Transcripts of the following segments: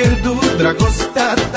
pierdut dragostea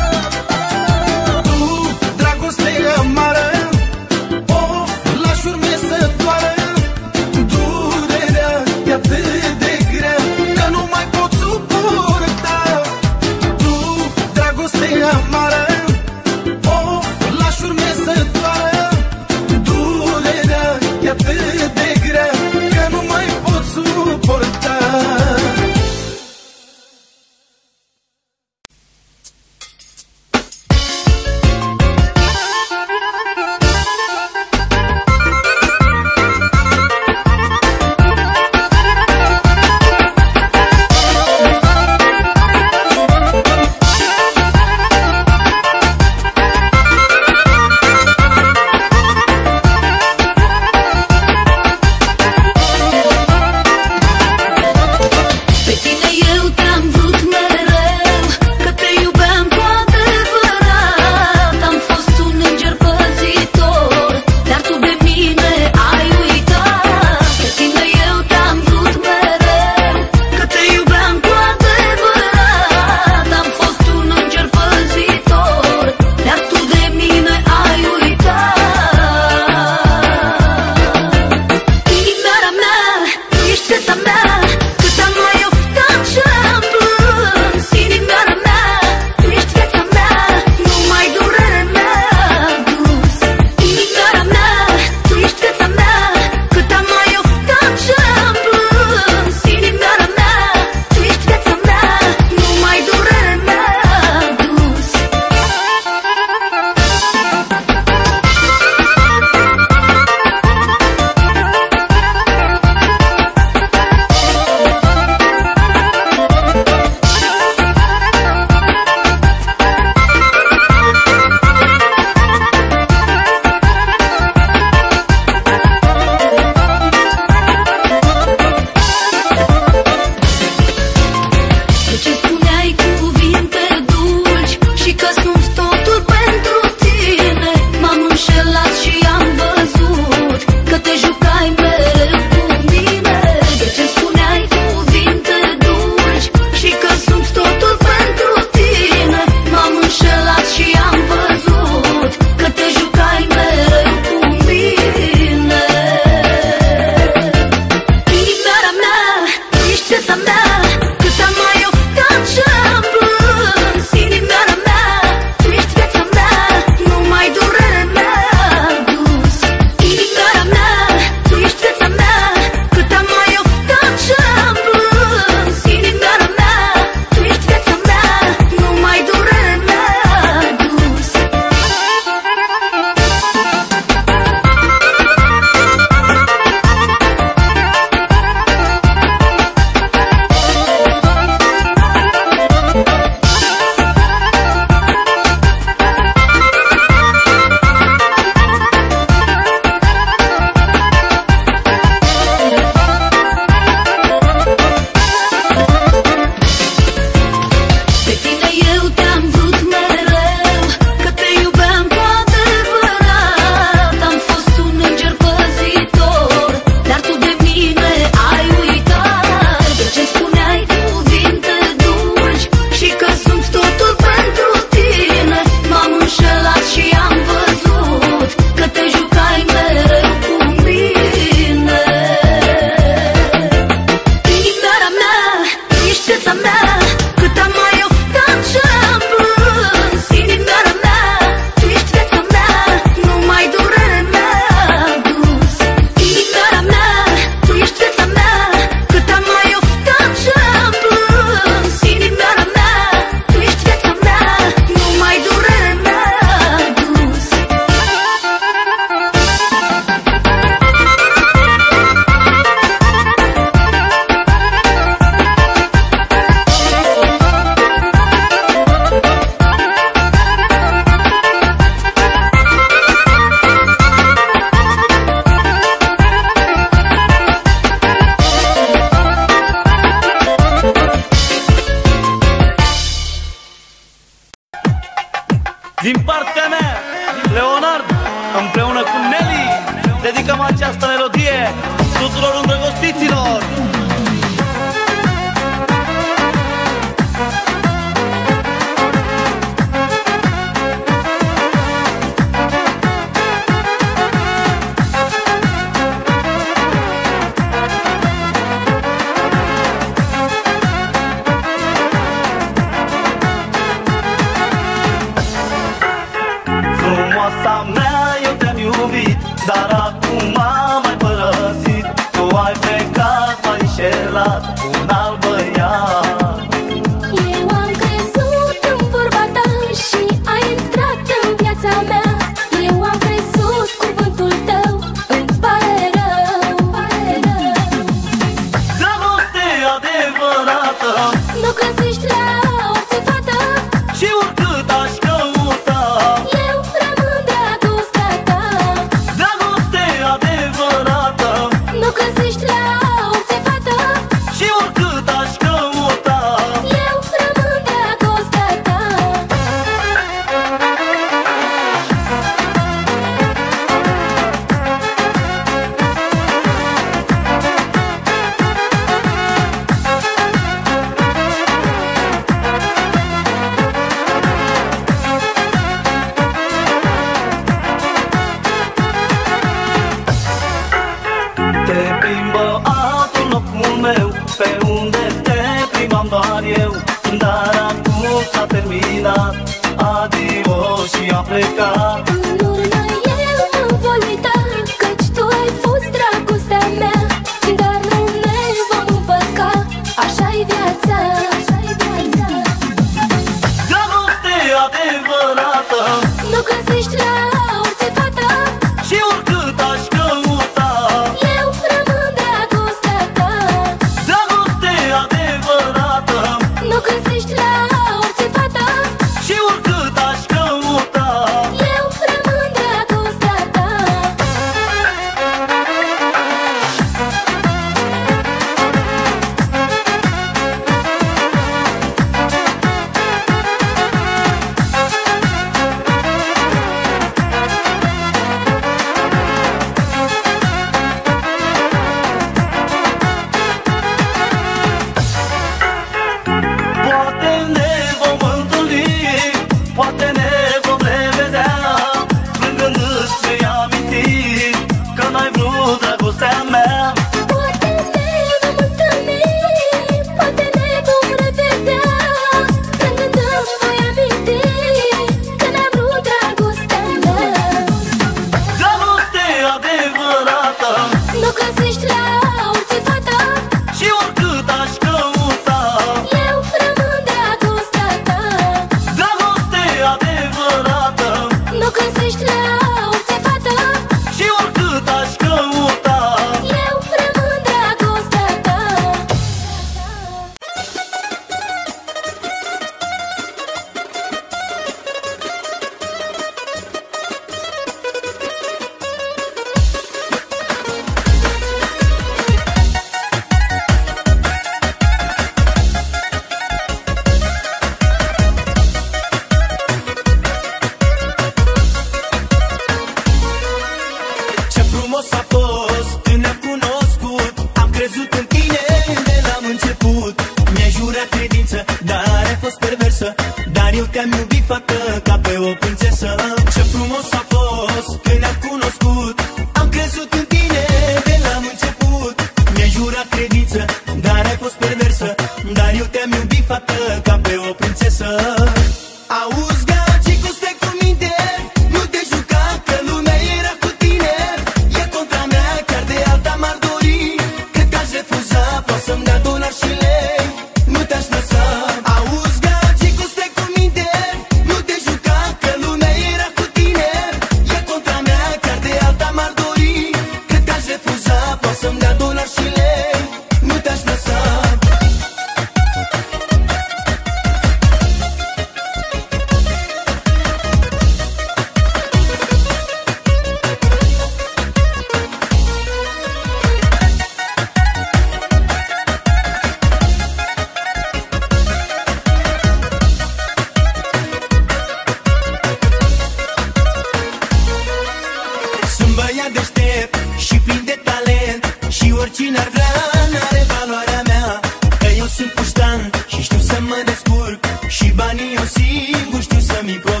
Și banii eu singur știu să-mi produc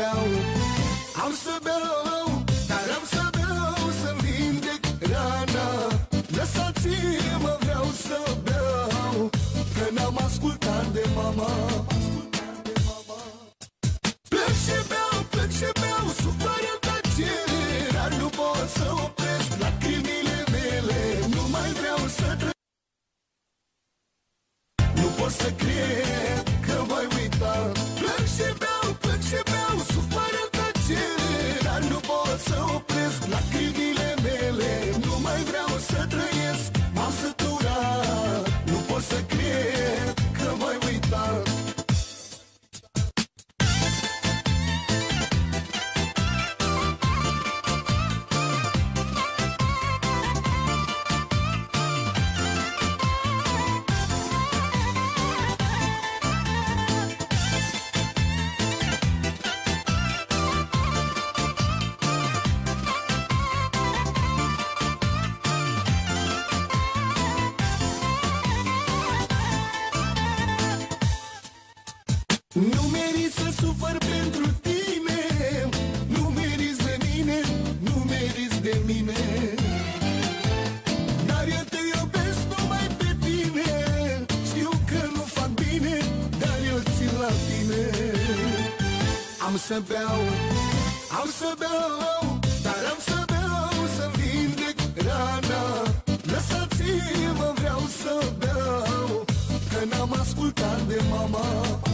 down. Amsterdam. Am să beau, am să beau Dar am să beau să vindec rana. Lăsați-mă, vreau să beau Că n-am ascultat de mama.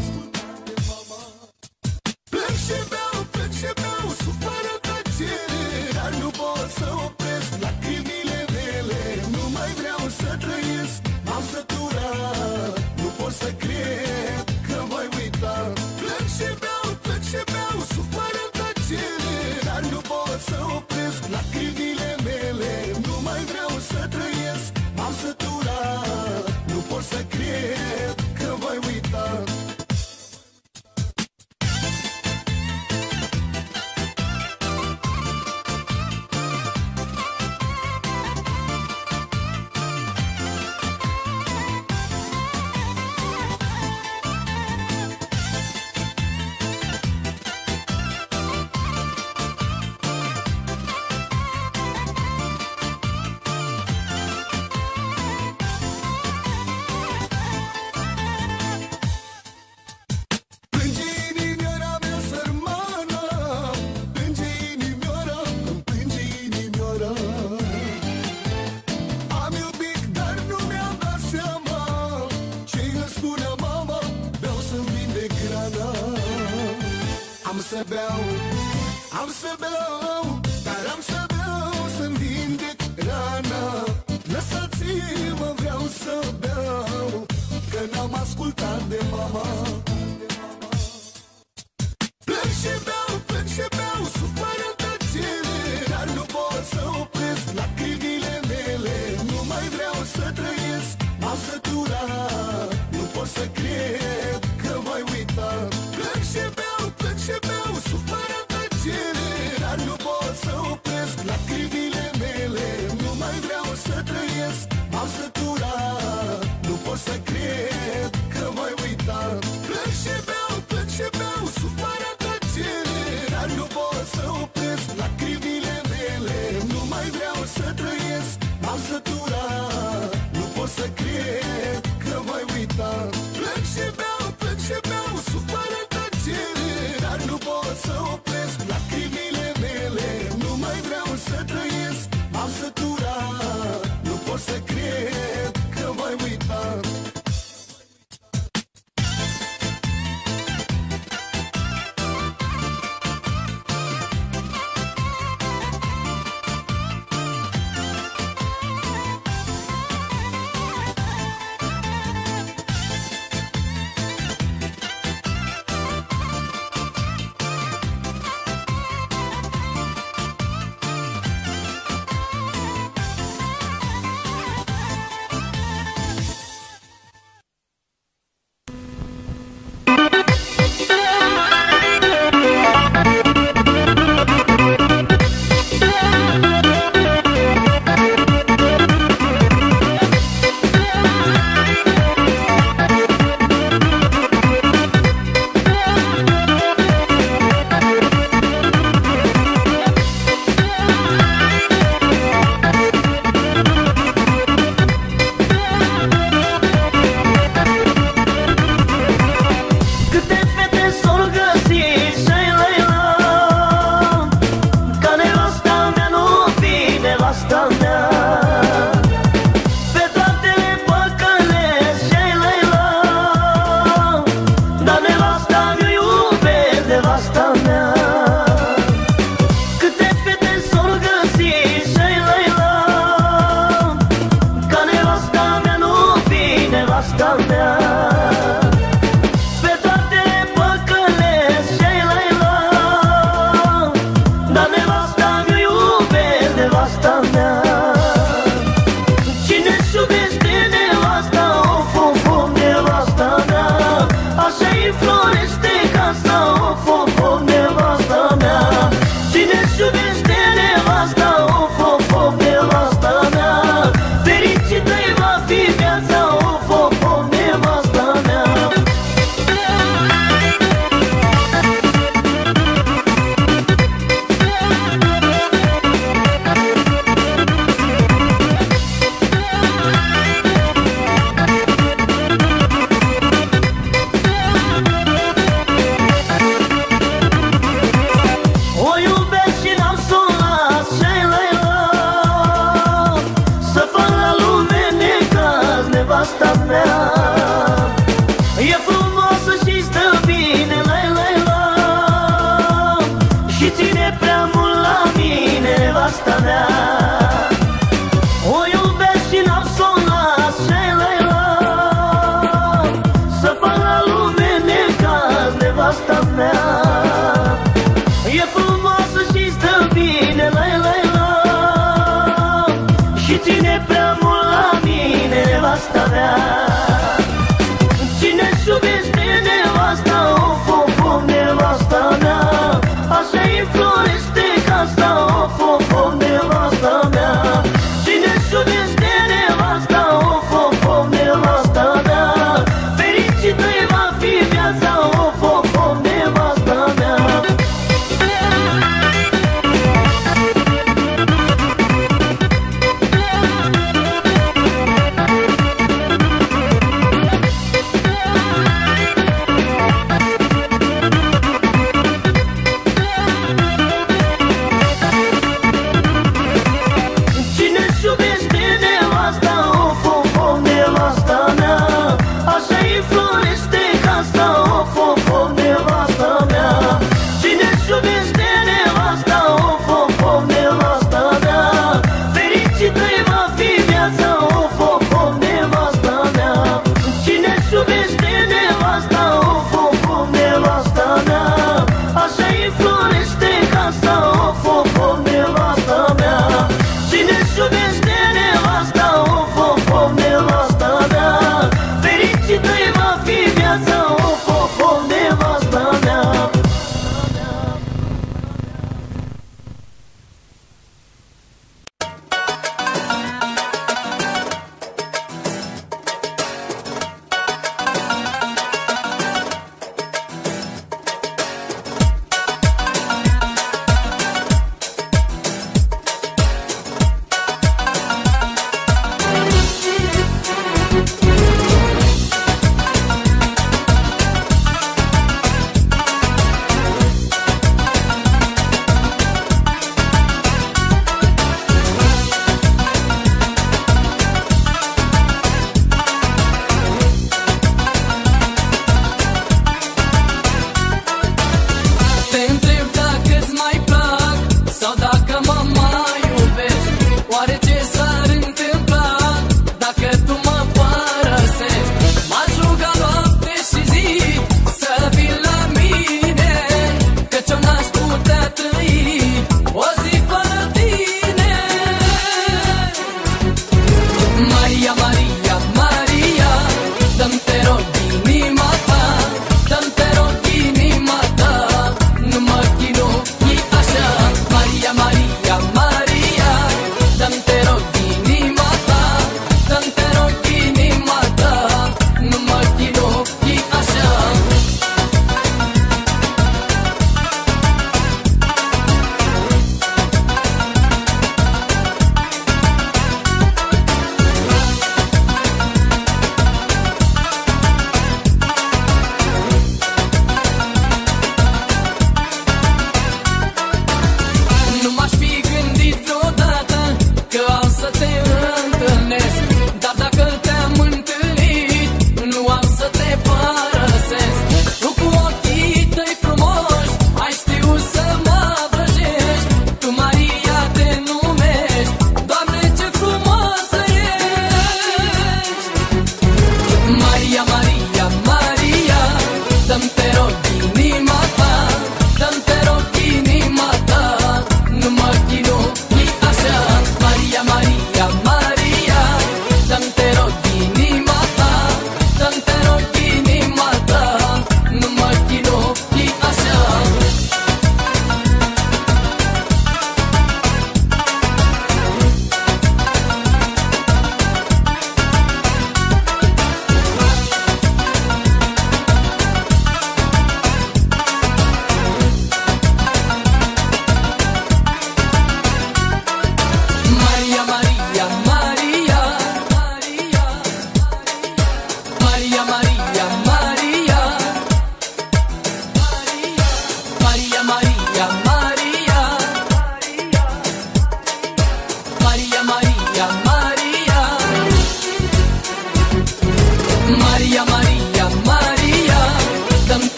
să beau Că n-am ascultat de mama.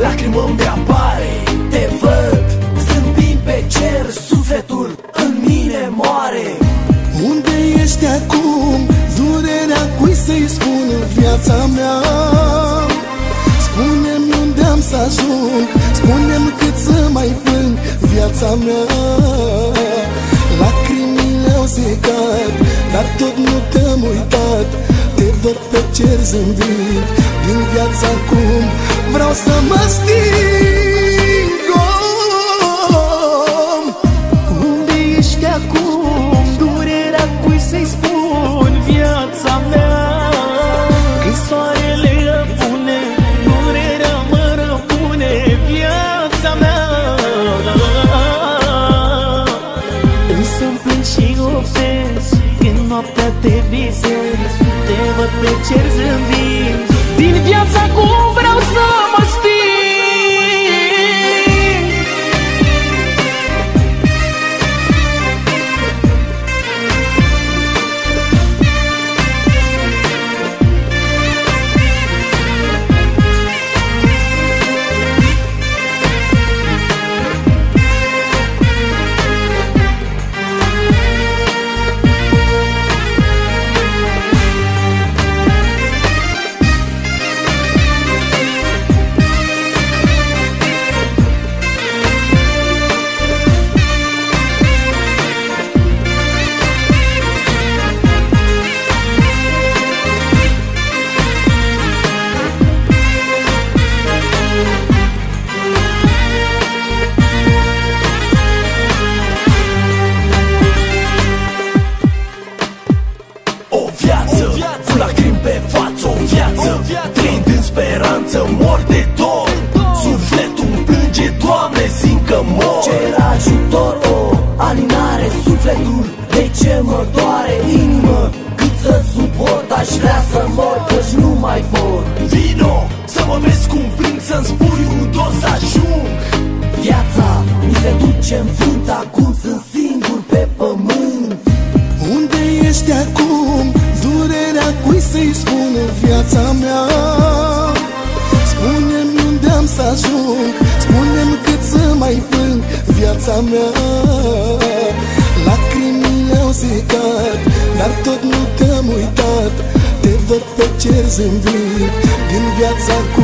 lacrimă unde apare Te văd, zâmbind pe cer Sufletul în mine moare Unde ești acum? Durerea cui să-i spun în viața mea? Spune-mi unde am să ajung Spune-mi cât să mai plâng viața mea Lacrimile au zicat, Dar tot nu te-am uitat tot pe cer zâmbind Din viața acum. Vreau să mă sting. ne cer zâmbi said